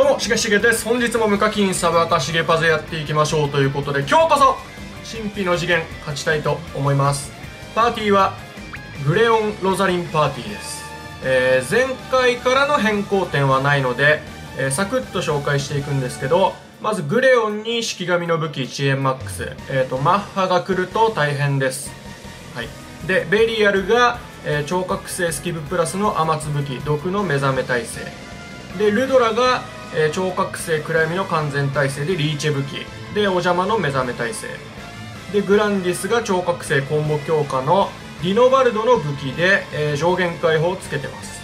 どうもしげしげです。本日も無課金サブアカしげパズやっていきましょうということで今日こそ神秘の次元勝ちたいと思います。パーティーはグレオン・ロザリンパーティーです、えー前回からの変更点はないので、えーサクッと紹介していくんですけどまずグレオンに式神の武器遅延マックス、えー、とマッハが来ると大変です。はい、でベリアルが、えー超覚醒スキブプラスの雨粒武器毒の目覚め耐性。でルドラが、えー超覚醒暗闇の完全耐性でリーチェ武器。でお邪魔の目覚め耐性でグランディスが超覚醒コンボ強化のディノバルドの武器で、えー上限解放をつけてます。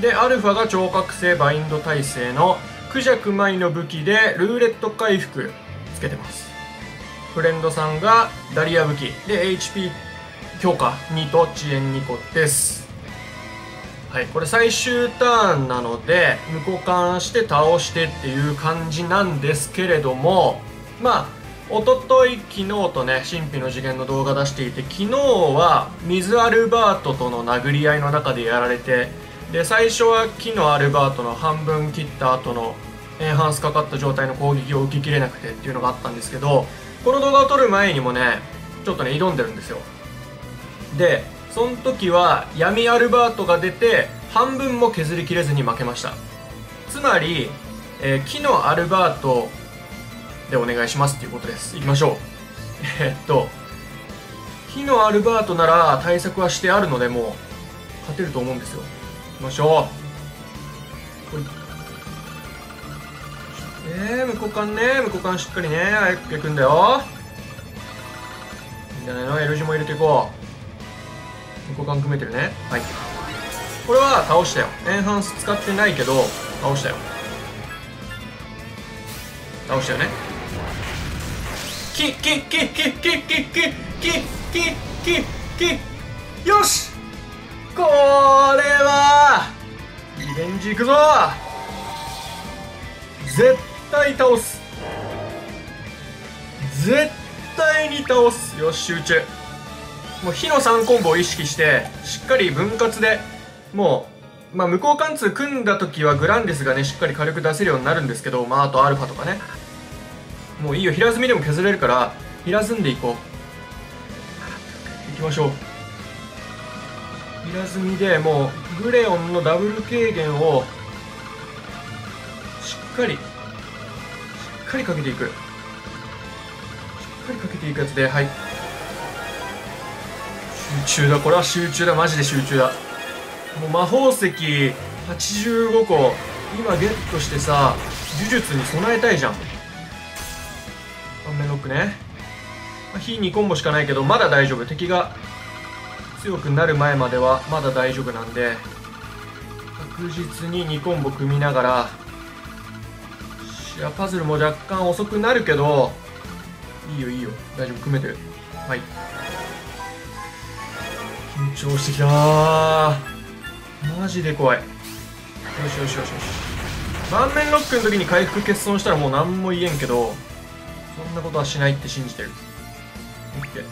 でアルファが超覚醒バインド耐性のクジャクマイの武器でルーレット回復つけてます。フレンドさんがダリア武器。で HP 強化2と遅延2個です。はい。これ最終ターンなので無交換して倒してっていう感じなんですけれどもまあ一昨日昨日とね神秘の次元の動画出していて昨日は水アルバートとの殴り合いの中でやられてで最初は木のアルバートの半分切った後のエンハンスかかった状態の攻撃を受けきれなくてっていうのがあったんですけどこの動画を撮る前にもねちょっとね挑んでるんですよ。でその時は闇アルバートが出て半分も削りきれずに負けました。つまり、えー木のアルバートでお願いしますっていうことです。いきましょう。えっと木のアルバートなら対策はしてあるのでもう勝てると思うんですよ。いきましょう。ほいえー、無股間ね。無股間しっかりね。早くいくんだよ。いいんじゃないの？L 字も入れていこう。無股間組めてるね。はい。これは倒したよ。エンハンス使ってないけど倒したよ。倒したよね。キッキッキッキッキッキッキッキッキキキキよし！これはリベンジいくぞ！絶対倒す。絶対に倒す。よし集中。もう火の3コンボを意識してしっかり分割でもう、まあ、無効貫通組んだ時はグランデスがねしっかり火力出せるようになるんですけど、まあ、あとアルファとかね。もういいよ平積みでも削れるから平積んでいこう。いきましょう。平積みでもうグレオンのダブル軽減をしっかりしっかりかけていく。しっかりかけていくやつではい。集中だ。これは集中だ。マジで集中だ。もう魔法石85個。今ゲットしてさ呪術に備えたいじゃん。顔面ロックね、まあ、火2コンボしかないけどまだ大丈夫。敵が強くなる前まではまだ大丈夫なんで。確実に2コンボ組みながらシアパズルも若干遅くなるけどいいよいいよ。大丈夫。組めてる。はい。緊張してきた。マジで怖い。よしよしよしよし。満面ロックの時に回復欠損したらもう何も言えんけどそんなことはしないって信じてる。OK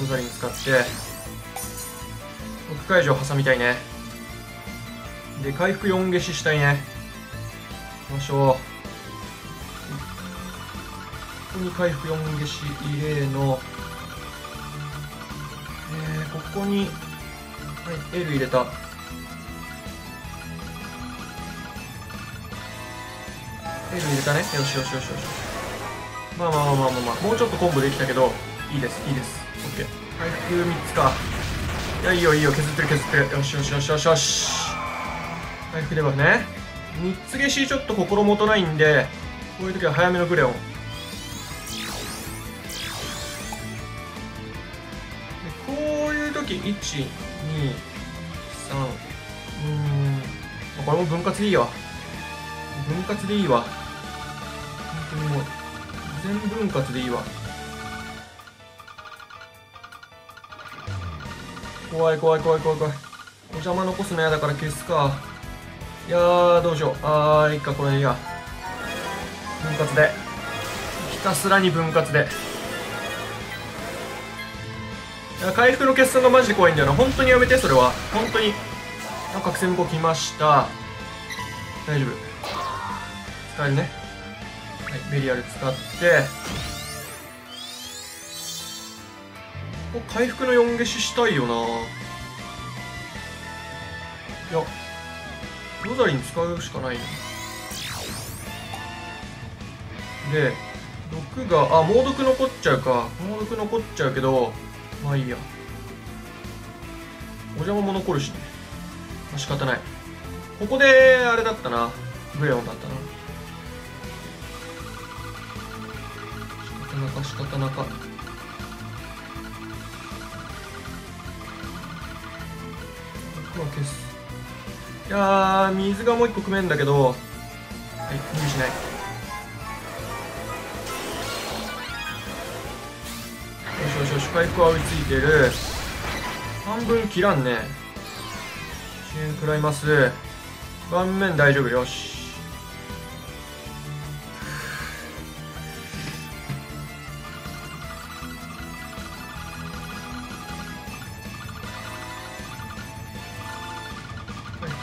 ロザリン使って。6解除挟みたいね。で回復4消ししたいね。よいしょう。ここに回復4消し入れの、ここにはい。L 入れた。L 入れたね。よしよしよしよし。まあまあまあまあまあ、まあ、もうちょっとコンボできたけどいいですいいです。OK 回復3つか。いやいいよいいよ。削ってる削ってる。よしよしよしよしよし。回復ではね。3つ消しちょっと心もとないんでこういう時は早めのグレオ。ン時1 2 3うん。これも分割でいいわ。分割でいいわ。本当にもう全分割でいいわ。怖い怖い怖い怖い怖い。お邪魔残すの嫌だから消すか。いやーどうしよう。あーいいかこれいいや。分割で。ひたすらに分割で。回復の決算がマジで怖いんだよな。本当にやめてそれは。本当に。あ覚醒無効来ました。大丈夫。使えるね。はいベリアル使って。ここ回復の4消ししたいよな。いやロザリン使うしかない。ねで毒があ猛毒残っちゃうか。猛毒残っちゃうけどまあいいや。お邪魔も残るしね、まあ、仕方ない。ここであれだったな。ブレオンだったな。仕方なか仕方なか。黒消す。いや水がもう一個組めんだけど。はい無理しない。回復は追いついてる。半分切らんね。支援食らいます。盤面大丈夫よし。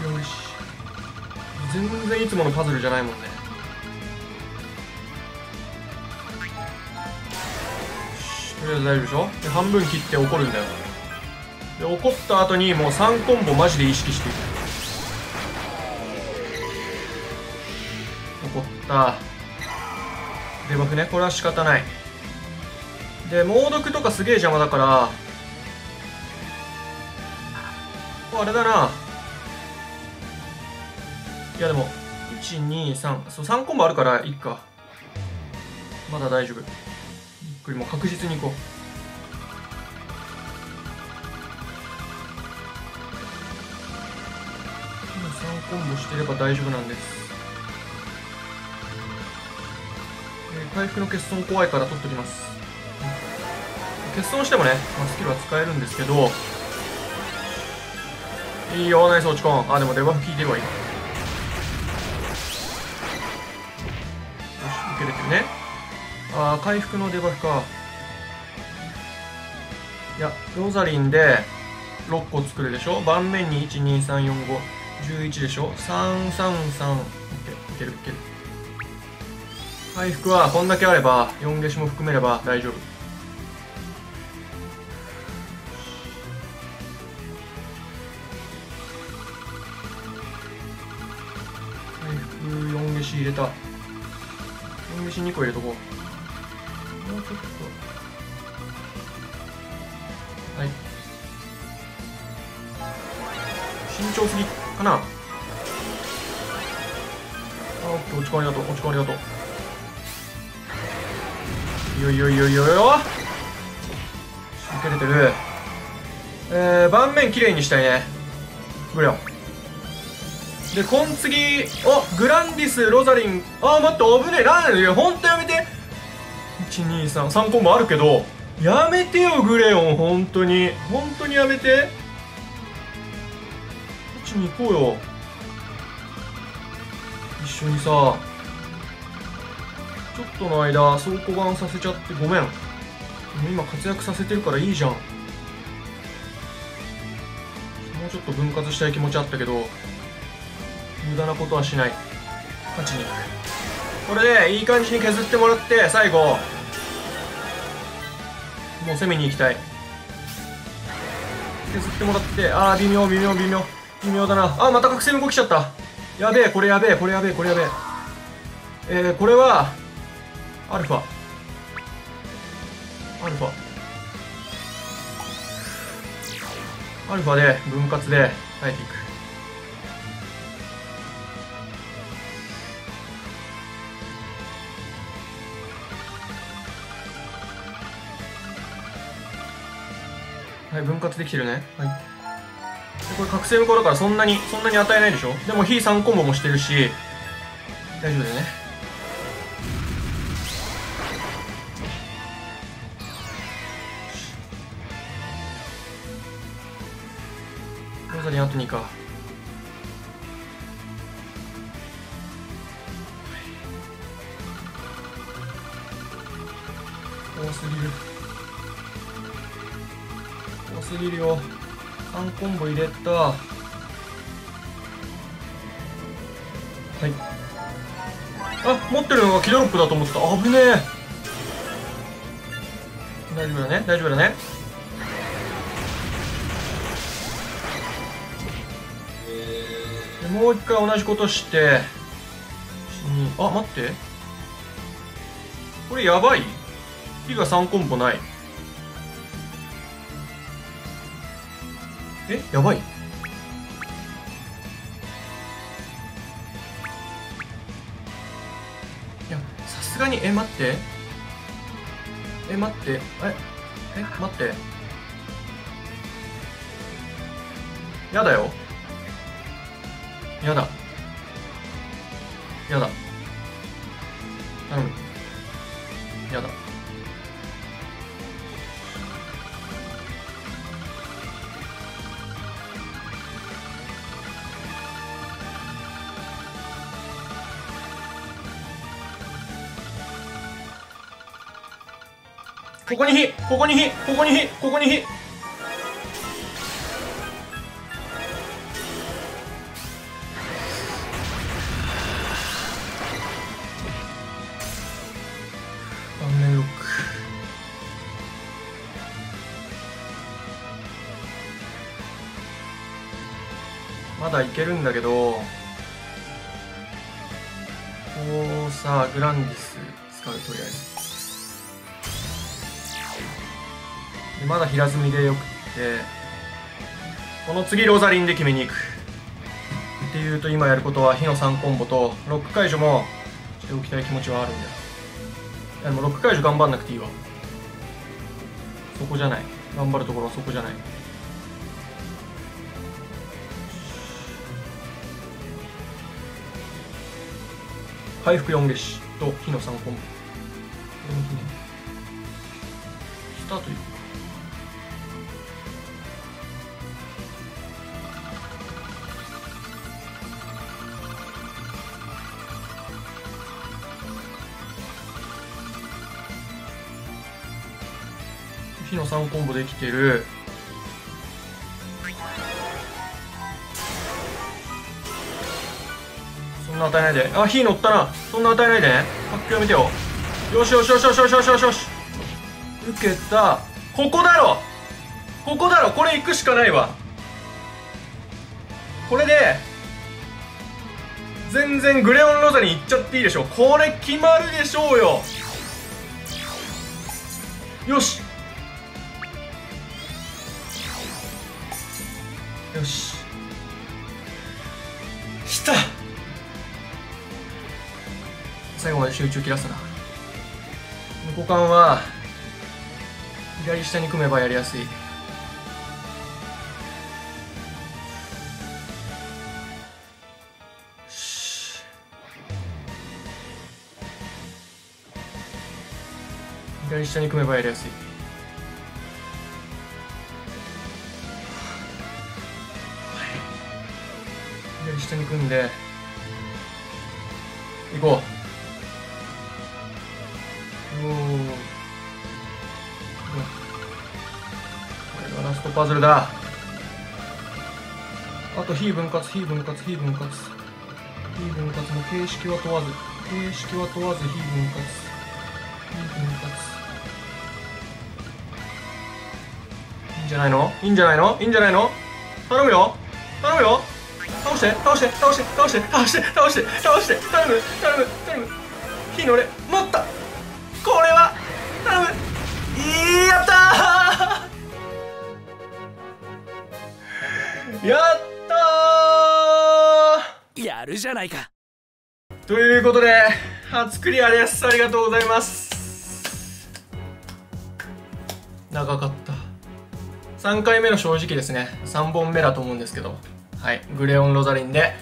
よし。全然いつものパズルじゃないもんね。りあえず大丈夫でしょ？で半分切って怒るんだよ。で怒った後にもう3コンボマジで意識していく。怒った。デバフね？これは仕方ない。で猛毒とかすげえ邪魔だからあれだな。いやでも123そう3コンボあるからいっか。まだ大丈夫。ゆっくりもう確実にいこう。3コンボしてれば大丈夫なんです。えー回復の欠損怖いから取っときます。欠損してもね、まあ、スキルは使えるんですけど。いいよナイス落ち込んあでもデバフ効いてるわ今。よし受けれてるね。あー回復のデバフか。いやロザリンで6個作るでしょ？盤面に1234511でしょ？333いけいけるいける。回復はこんだけあれば4消しも含めれば大丈夫。回復4消し入れた。4消し2個入れとこう。もうちょっと。はい。慎重すぎかな。あオッケー落ち込みありがとう落ち込みありがとう。いよいよいよいよいよ。受けれてる。えー、盤面きれいにしたいね。グレオンでこん次おグランディスロザリン。あー待って危ねえ。なんでほん。とやめて。1233コンボあるけどやめてよグレオン。本当に。本当にやめて。こっちに行こうよ。一緒にさちょっとの間倉庫版させちゃってごめん。今活躍させてるからいいじゃん。もうちょっと分割したい気持ちあったけど無駄なことはしない。勝ちにこれでいい感じに削ってもらって最後もう攻めに行きたい。削ってもらってああ微妙微妙微妙。微妙だな。あーまた覚醒の動きちゃった。やべえこれやべえこれやべえこれやべえ。えー、これはアルファ。アルファ。アルファで分割で耐えていく。はい分割できてるね。はい。でこれ覚醒無効だからそんなにそんなに与えないでしょ？でも非3コンボもしてるし大丈夫だよね。ロザリンあと2か。多すぎる。多すぎるよ3コンボ入れた。はい。あ持ってるのがキドロップだと思ってた。危ねえ。大丈夫だね。大丈夫だね。もう一回同じことして。あ待って。これやばい。火が3コンボない。えやばい。いやさすがにえ待って。え待って。ええ待って。やだよ。やだ。やだ。頼む。ここに火ここに火ここに火ここに火。まだいけるんだけどこうさグランディス使うとりあえずまだ平積みでよくってこの次ロザリンで決めに行くっていうと今やることは火の3コンボとロック解除もしておきたい気持ちはあるんだよでもロック解除頑張んなくていいわ。そこじゃない。頑張るところはそこじゃない。回復4ゲシと火の3コンボ。これも火ねスタートいく火の3コンボできてる。そんな与えないで。あ火乗ったな。そんな与えないで。発狂やめてよ。よしよしよしよしよしよしよし。よし受けた。ここだろ。ここだろ。これ行くしかないわ。これで全然グレオンロザに行っちゃっていいでしょこれ決まるでしょうよ。よし。で集中切らすな。向こう間は左下に組めばやりやすい。左下に組めばやりやすい。左下に組んで行こう。パズルだあと非分割非分割非分割。非分割も形式は問わず形式は問わず非分割。非分割。いいんじゃないの？いいんじゃないの？いいんじゃないの？頼むよ。頼むよ。倒して倒して倒して倒して倒して倒して倒して。頼む頼む頼む。火の俺持った。これは頼む。いいやった。やったやるじゃないか。ーということで初クリアです。ありがとうございます。長かった。3回目の正直ですね。3本目だと思うんですけどはい。グレオン・ロザリンで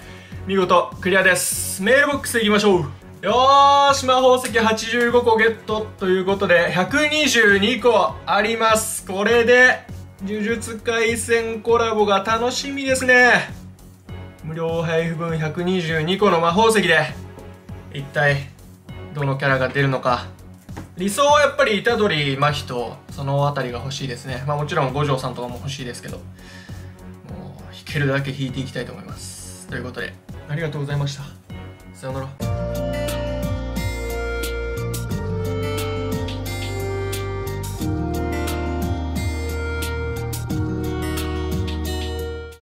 見事クリアです。メールボックスいきましょう。よーし魔法石85個ゲット。ということで122個あります。これで呪術廻戦コラボが楽しみですね。無料配布分122個の魔法石で。一体どのキャラが出るのか。理想はやっぱり虎杖真人とそのあたりが欲しいですね。まあもちろん五条さんとかも欲しいですけど。もう弾けるだけ弾いていきたいと思います。ということでありがとうございました。さようなら。